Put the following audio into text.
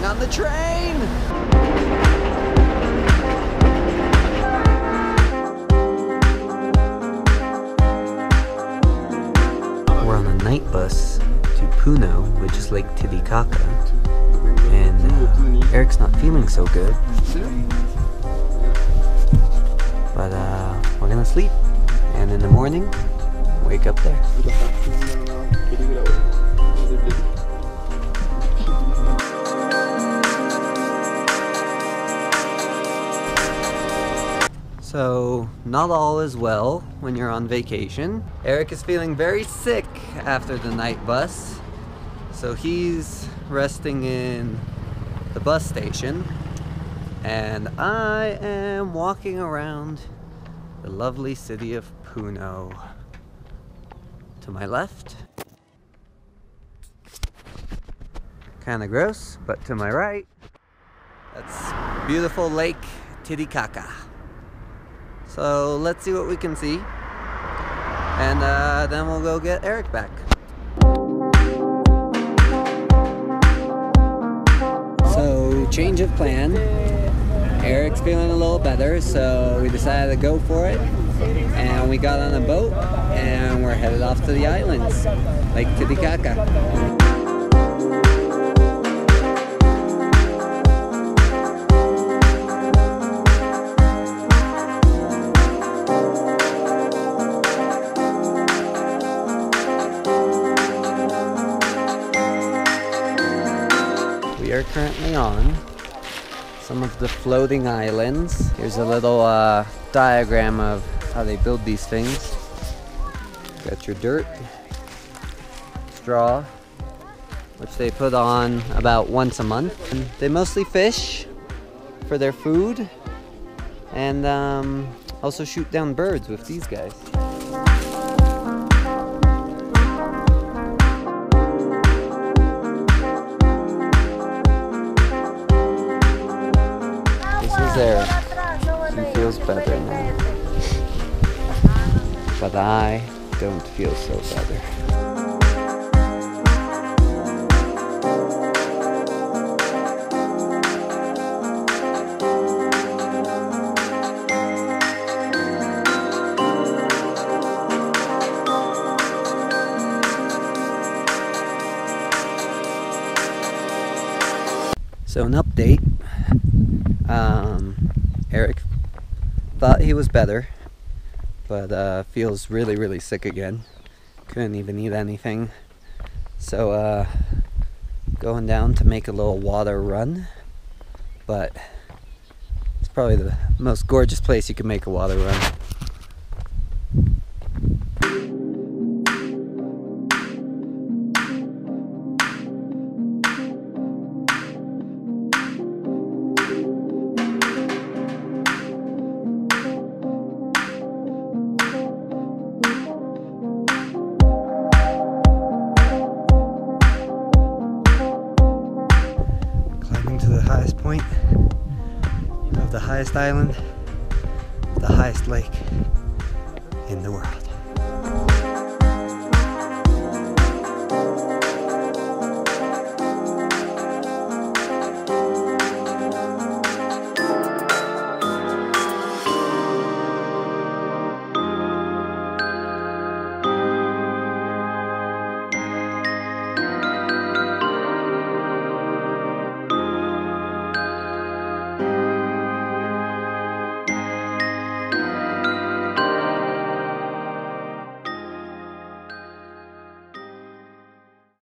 getting on the train! We're on a night bus to Puno, which is Lake Titicaca. And uh, Eric's not feeling so good. But uh, we're gonna sleep. And in the morning, wake up there. So, not all is well when you're on vacation. Eric is feeling very sick after the night bus. So he's resting in the bus station. And I am walking around the lovely city of Puno. To my left, kind of gross, but to my right, that's beautiful Lake Titicaca. So let's see what we can see. And uh, then we'll go get Eric back. So, change of plan. Eric's feeling a little better, so we decided to go for it. And we got on a boat and we're headed off to the islands, Lake Titicaca. Currently on some of the floating islands. Here's a little uh, diagram of how they build these things. Got your dirt, straw, which they put on about once a month. And they mostly fish for their food and um, also shoot down birds with these guys. This is Eric. He feels better now. But I don't feel so better. So an update. Um, Eric thought he was better, but uh, feels really, really sick again. Couldn't even eat anything. So uh, going down to make a little water run, but it's probably the most gorgeous place you can make a water run. Point of the highest island, the highest lake in the world.